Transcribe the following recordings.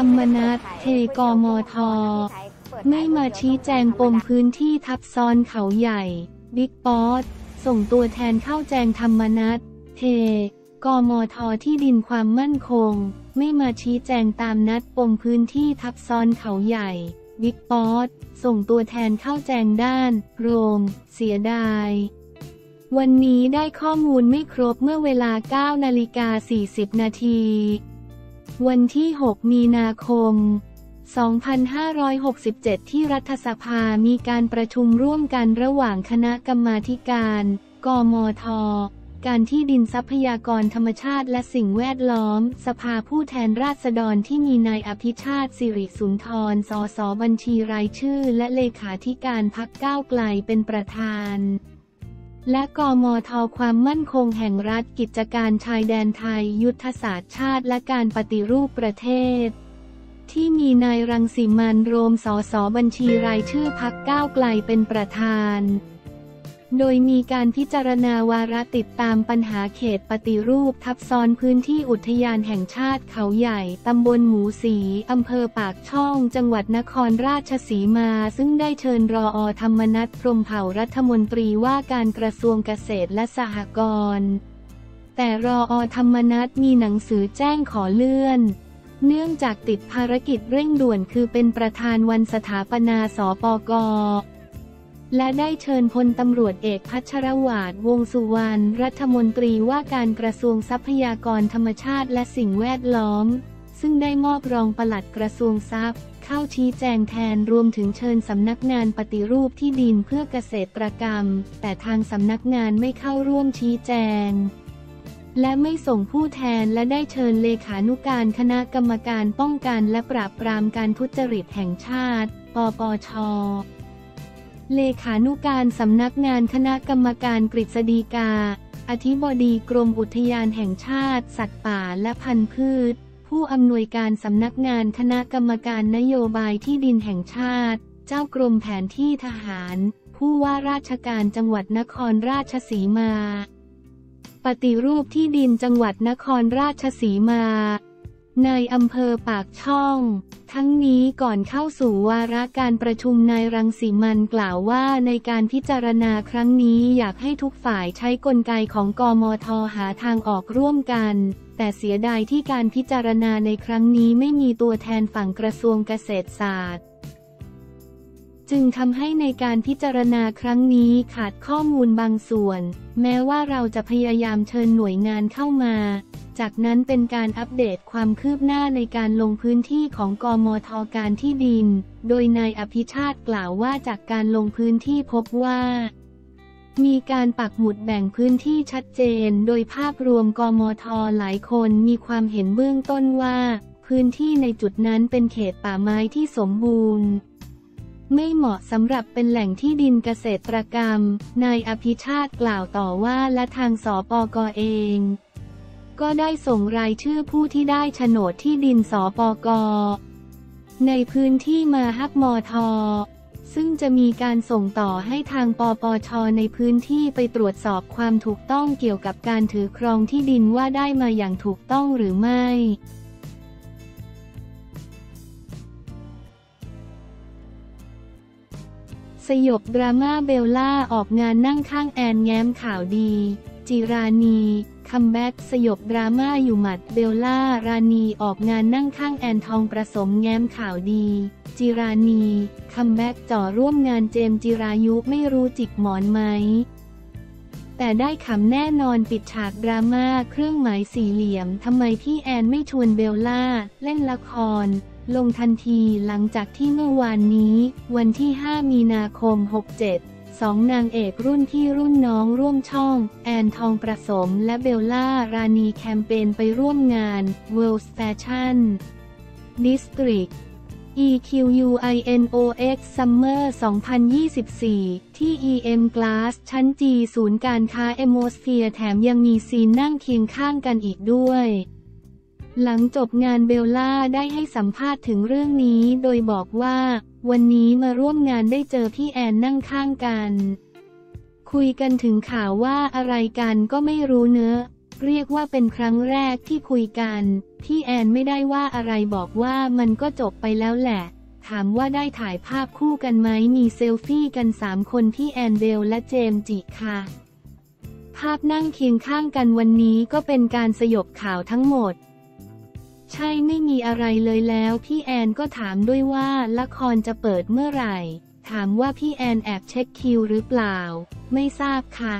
รรมนัฐเทกมท ไม่มาชี้แจงปมพื้นที่ทับซ้อนเขาใหญ่ บิ๊กป๊อตส่งตัวแทนเข้าแจงธรรมนัฐเทกมทที่ดินความมั่นคง ไม่มาชี้แจงตามนัดปมพื้นที่ทับซ้อนเขาใหญ่ บิ๊กป๊อตส่งตัวแทนเข้าแจงด้าน โรม เสียดาย วันนี้ได้ข้อมูลไม่ครบเมื่อเวลา 9 นาฬิกา 40 นาที วันที่ 6 มีนาคม 2567 ที่รัฐสภามีการประชุมร่วมกันระหว่างคณะกรรมาการ กมท การที่ดินทรัพยากรธรรมชาติและสิ่งแวดล้อม สภาผู้แทนราษฎรที่มีนายอภิชาติสิริสุนทร สสบัญชีรายชื่อ และเลขาธิการพักก้าวไกลเป็นประธาน และกมทความมั่นคงแห่งรัฐกิจการชายแดนไทยยุทธศาสตร์ชาติและการปฏิรูปประเทศ ที่มีนายรังสีมันโรมสสบัญชีรายชื่อพักก้าวไกลเป็นประธาน โดยมีการพิจารณาวาระติดตามปัญหาเขตปฏิรูปทับซ้อนพื้นที่อุทยานแห่งชาติเขาใหญ่ ตำบลหมูสีอำเภอปากช่อง จังหวัดนครราชสีมา ซึ่งได้เชิญรออธรรมนัฐพรมเผ่ารัฐมนตรีว่าการกระทรวงเกษตรและสหกรณ์แต่รออธรรมนัฐมีหนังสือแจ้งขอเลื่อนเนื่องจากติดภารกิจเร่งด่วนคือเป็นประธานวันสถาปนาสปก และได้เชิญพลตำรวจเอกพัชรวาดวงสุวรรณรัฐมนตรีว่าการกระทรวงทรัพยากรธรรมชาติและสิ่งแวดล้อม ซึ่งได้มอบรองปลัดกระทรวงทรัพย์ เข้าชี้แจงแทนรวมถึงเชิญสำนักงานปฏิรูปที่ดินเพื่อเกษตรกรรม แต่ทางสำนักงานไม่เข้าร่วมชี้แจง และไม่ส่งผู้แทนและได้เชิญเลขานุการคณะกรรมการป้องกันและปราบปรามการทุจริตแห่งชาติ ปปช เลขานุการสำนักงานคณะกรรมการกฤษฎีกา อธิบดีกรมอุทยานแห่งชาติ สัตว์ป่าและพันธุ์พืช ผู้อำนวยการสำนักงานคณะกรรมการนโยบายที่ดินแห่งชาติ เจ้ากรมแผนที่ทหาร ผู้ว่าราชการจังหวัดนครราชสีมา ปฏิรูปที่ดินจังหวัดนครราชสีมา ในอำเภอปากช่อง ทั้งนี้ก่อนเข้าสู่วาระการประชุมนายรังสีมันกล่าวว่าในการพิจารณาครั้งนี้อยากให้ทุกฝ่ายใช้กลไกของกมทหาทางออกร่วมกัน แต่เสียดายที่การพิจารณาในครั้งนี้ไม่มีตัวแทนฝั่งกระทรวงเกษตรศาสตร์จึงทำให้ในการพิจารณาครั้งนี้ขาดข้อมูลบางส่วน แม้ว่าเราจะพยายามเชิญหน่วยงานเข้ามา จากนั้นเป็นการอัปเดตความคืบหน้าในการลงพื้นที่ของกมทการที่ดิน โดยนายอภิชาติกล่าวว่าจากการลงพื้นที่พบว่ามีการปักหมุดแบ่งพื้นที่ชัดเจน โดยภาพรวมกมทหลายคนมีความเห็นเบื้องต้นว่า พื้นที่ในจุดนั้นเป็นเขตป่าไม้ที่สมบูรณ์ ไม่เหมาะสำหรับเป็นแหล่งที่ดินเกษตรกรรม นายอภิชาติกล่าวต่อว่าและทางสปกเอง ก็ได้ส่งรายชื่อผู้ที่ได้โฉนดที่ดินสปก ในพื้นที่มาฮักมอทอซึ่งจะมีการส่งต่อให้ทางปปช ในพื้นที่ไปตรวจสอบความถูกต้องเกี่ยวกับการถือครองที่ดินว่าได้มาอย่างถูกต้องหรือไม่ สยบดราม่าเบลล่าออกงานนั่งข้างแอนแง้มข่าวดี จิรานี คัมแบ็กสยบดราม่าอยู่หมัดเบลล่า รานีออกงานนั่งข้างแอนทองประสมแง้มข่าวดี จิรานีคัมแบ็กจ่อร่วมงานเจมจิรายุไม่รู้จิกหมอนไหม แต่ได้ขำแน่นอนปิดฉากดราม่าเครื่องหมายสี่เหลี่ยมทำไมพี่แอนไม่ชวนเบลล่า เล่นละคร ลงทันทีหลังจากที่เมื่อวานนี้ วันที่ 5 มีนาคม 67 สองนางเอกรุ่นพี่รุ่นน้องร่วมช่อง แอนทองประสมและเบลล่ารานีแคมเปนไปร่วมงาน World Fashion District EQUINOX Summer 2024 ที่ EM Glass ชั้น G ศูนย์การค้า Emosphere แถมยังมีซีนนั่งเคียงข้างกันอีกด้วย หลังจบงานเบลล่าได้ให้สัมภาษณ์ถึงเรื่องนี้โดยบอกว่า วันนี้มาร่วมงานได้เจอพี่แอนนั่งข้างกัน คุยกันถึงข่าวว่าอะไรกันก็ไม่รู้เนอะเรียกว่าเป็นครั้งแรกที่คุยกัน พี่แอนไม่ได้ว่าอะไรบอกว่ามันก็จบไปแล้วแหละ ถามว่าได้ถ่ายภาพคู่กันไหมมีเซลฟี่กันสามคนพี่แอนเบลและเจมส์จิค่ะ ภาพนั่งเคียงข้างกันวันนี้ก็เป็นการสยบข่าวทั้งหมด ใช่ไม่มีอะไรเลยแล้วพี่แอนก็ถามด้วยว่าละครจะเปิดเมื่อไหร่ ถามว่าพี่แอนแอบเช็คคิวหรือเปล่า ไม่ทราบค่ะ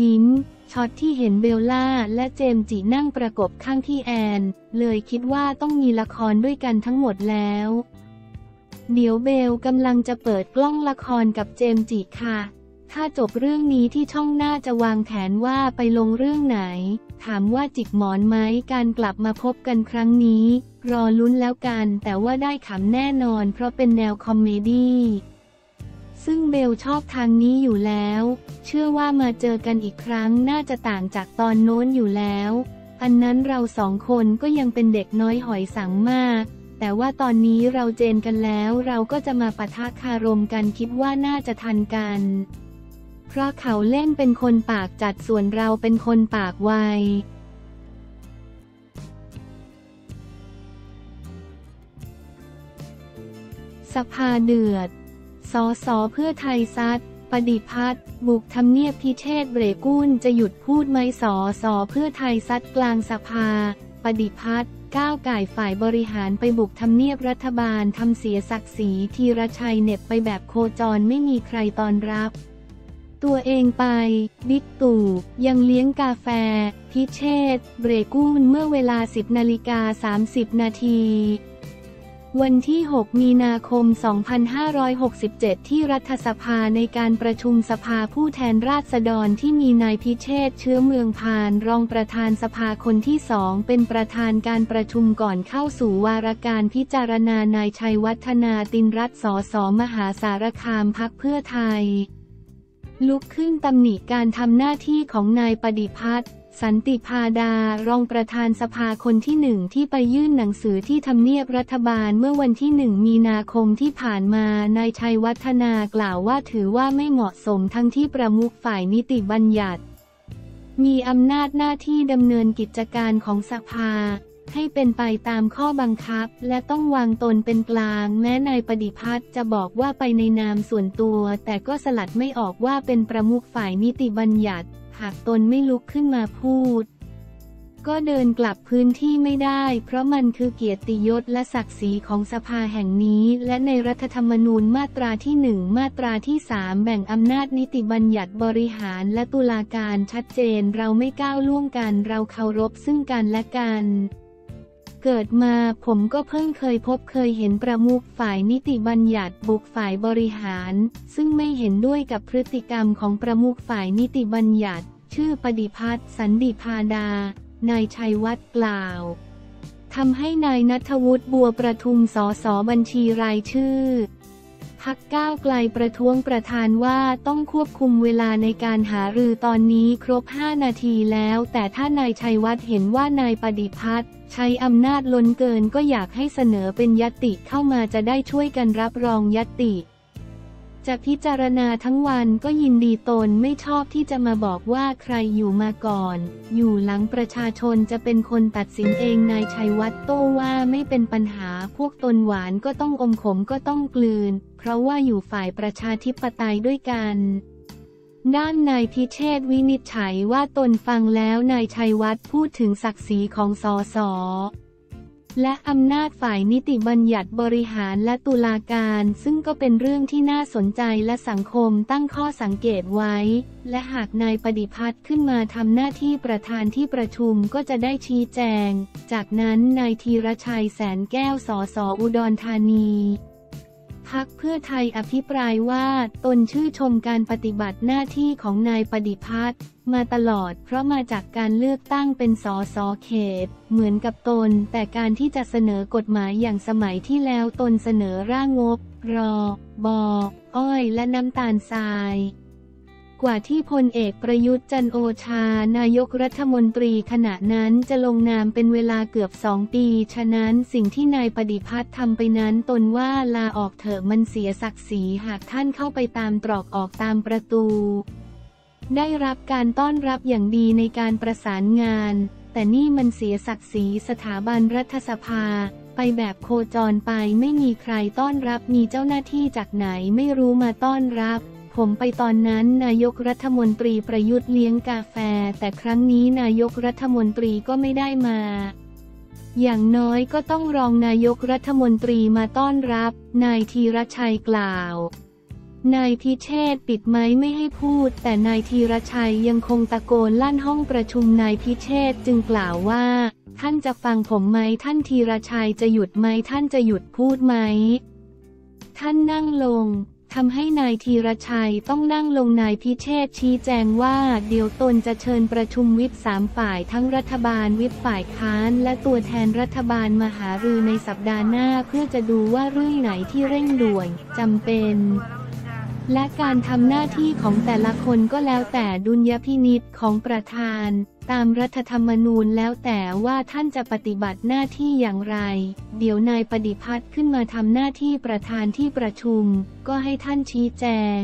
ยิ้มช็อตที่เห็นเบลล่าและเจมจินั่งประกบข้างพี่แอน เลยคิดว่าต้องมีละครด้วยกันทั้งหมดแล้ว เดี๋ยวเบลกำลังจะเปิดกล้องละครกับเจมจิค่ะ ถ้าจบเรื่องนี้ที่ช่องหน้าจะวางแผนว่าไปลงเรื่องไหน ถามว่าจิกหมอนไหมการกลับมาพบกันครั้งนี้ รอลุ้นแล้วกัน แต่ว่าได้ขำแน่นอนเพราะเป็นแนว comedy ซึ่งเบลชอบทางนี้อยู่แล้ว เชื่อว่ามาเจอกันอีกครั้งน่าจะต่างจากตอนโน้นอยู่แล้ว อันนั้นเราสองคนก็ยังเป็นเด็กน้อยหอยสังข์มากแต่ว่าตอนนี้เราเจนกันแล้วเราก็จะมาปะทะคารมกันคิดว่าน่าจะทันกัน เพราะเขาเล่นเป็นคนปากจัดส่วนเราเป็นคนปากไวสภาเดือดสอสอเพื่อไทยซัดปฏิพัฒน์บุกทำเนียบพิเชษเบรกุนจะหยุดพูดไหมสอสอเพื่อไทยซัดกลางสภา ปฏิพัฒน์ก้าวไก่ฝ่ายบริหารไปบุกทำเนียบรัฐบาลทำเสียศักดิ์ศรีทีรชัยเน็บไปแบบโคจรไม่มีใครตอนรับ ตัวเองไป บิ๊กตู่ยังเลี้ยงกาแฟ พิเชษเบรกุนเมื่อเวลา 10นาฬิกา30 นาทีวันที่ 6 มีนาคม 2567 ที่รัฐสภาในการประชุมสภาผู้แทนราษฎรที่มีนายพิเชษเชื้อเมืองพานรองประธานสภาคนที่สองเป็นประธานการประชุมก่อนเข้าสู่วาระการพิจารณานายชัยวัฒนาตินรัตน์สสมหาสารคามพักเพื่อไทย ลุกขึ้นตำหนิการทำหน้าที่ของนายปฏิพัฒน์สันติพาดารองประธานสภาคนที่หนึ่งที่ไปยื่นหนังสือที่ทำเนียบรัฐบาลเมื่อวันที่หนึ่งมีนาคมที่ผ่านมานายชัยวัฒนากล่าวว่าถือว่าไม่เหมาะสมทั้งที่ประมุขฝ่ายนิติบัญญัติ มีอำนาจหน้าที่ดำเนินกิจการของสภา ให้เป็นไปตามข้อบังคับ และต้องวางตนเป็นกลาง แม้นายปฏิพัฒน์จะบอกว่าไปในนามส่วนตัว แต่ก็สลัดไม่ออกว่าเป็นประมุขฝ่ายนิติบัญญัติ หากตนไม่ลุกขึ้นมาพูด ก็เดินกลับพื้นที่ไม่ได้ เพราะมันคือเกียรติยศและศักดิ์ศรีของสภาแห่งนี้ และในรัฐธรรมนูญมาตราที่หนึ่งมาตราที่สามแบ่งอำนาจนิติบัญญัติบริหารและตุลาการชัดเจนเราไม่ก้าวล่วงกันเราเคารพซึ่งกันและกัน เกิดมาผมก็เพิ่งเคยพบเคยเห็นประมุขฝ่ายนิติบัญญัติบุกฝ่ายบริหาร ซึ่งไม่เห็นด้วยกับพฤติกรรมของประมุขฝ่ายนิติบัญญัติ ชื่อปฏิพัฒน์สันติพาดา นายชัยวัฒน์กล่าวทำให้นายนัทวุฒิบัวประทุมสอสอบัญชีรายชื่อพักก้าวไกลประท้วงประธานว่าต้องควบคุมเวลาในการหารือตอนนี้ครบ 5 นาทีแล้ว แต่ถ้านายชัยวัฒน์เห็นว่านายปฏิพัฒน์ ใช้อำนาจล้นเกินก็อยากให้เสนอเป็นยติเข้ามาจะได้ช่วยกันรับรองยติจะพิจารณาทั้งวันก็ยินดีตนไม่ชอบที่จะมาบอกว่าใครอยู่มาก่อน อยู่หลังประชาชนจะเป็นคนตัดสินเองนายชัยวัฒน์โต้ว่าไม่เป็นปัญหาพวกตนหวานก็ต้องอมขมก็ต้องกลืน เพราะว่าอยู่ฝ่ายประชาธิปไตยด้วยกัน ด้านนายพิเชษวินิจฉัยว่าตนฟังแล้วนายชัยวัฒน์พูดถึงศักดิ์ศรีของสสและอำนาจฝ่ายนิติบัญญัติบริหารและตุลาการ ซึ่งก็เป็นเรื่องที่น่าสนใจและสังคมตั้งข้อสังเกตไว้ และหากนายปฏิพัฒน์ขึ้นมาทำหน้าที่ประธานที่ประชุมก็จะได้ชี้แจง จากนั้นนายธีรชัยแสนแก้วสอสออุดรธานี พักเพื่อไทยอภิปรายว่า ตนชื่อชมการปฏิบัติหน้าที่ของนายปฏิพัฒน์มาตลอด เพราะมาจากการเลือกตั้งเป็นสอสอเขต เหมือนกับตน แต่การที่จะเสนอกฎหมายอย่างสมัยที่แล้วตนเสนอร่างงบ รอบออ้อย และน้ำตาลทราย กว่าที่พลเอกประยุทธ์จันโอชา นายกรัฐมนตรีขณะนั้นจะลงนามเป็นเวลาเกือบสองปี ฉะนั้นสิ่งที่นายปฏิพัฒน์ทำไปนั้นตนว่าลาออกเถอะมันเสียศักดิ์ศรีหากท่านเข้าไปตามตรอกออกตามประตู ได้รับการต้อนรับอย่างดีในการประสานงาน แต่นี่มันเสียศักดิ์ศรีสถาบันรัฐสภาไปแบบโคจรไปไม่มีใครต้อนรับมีเจ้าหน้าที่จากไหนไม่รู้มาต้อนรับ ผมไปตอนนั้นนายกรัฐมนตรีประยุทธ์เลี้ยงกาแฟ แต่ครั้งนี้นายกรัฐมนตรีก็ไม่ได้มา อย่างน้อยก็ต้องรองนายกรัฐมนตรีมาต้อนรับ นายธีรชัยกล่าวนายพิเชษปิดไม้ไม่ให้พูด แต่นายธีรชัยยังคงตะโกนลั่นห้องประชุมนายพิเชษจึงกล่าวว่า ท่านจะฟังผมไหมท่านธีรชัยจะหยุดไหมท่านจะหยุดพูดไหม ท่านนั่งลง ทำให้นายธีรชัยต้องนั่งลงนายพิเชษชี้แจงว่า เดี๋ยวตนจะเชิญประชุมวิปสามฝ่ายทั้งรัฐบาลวิปฝ่ายค้าน และตัวแทนรัฐบาลมาหารือในสัปดาห์หน้าเพื่อจะดูว่าเรื่องไหนที่เร่งด่วนจำเป็น และการทำหน้าที่ของแต่ละคนก็แล้วแต่ดุลยพินิษของประธาน ตามรัฐธรรมนูญแล้วแต่ว่าท่านจะปฏิบัติหน้าที่อย่างไร เดี๋ยวนายปฏิพัฒน์ขึ้นมาทำหน้าที่ประธานที่ประชุม ก็ให้ท่านชี้แจง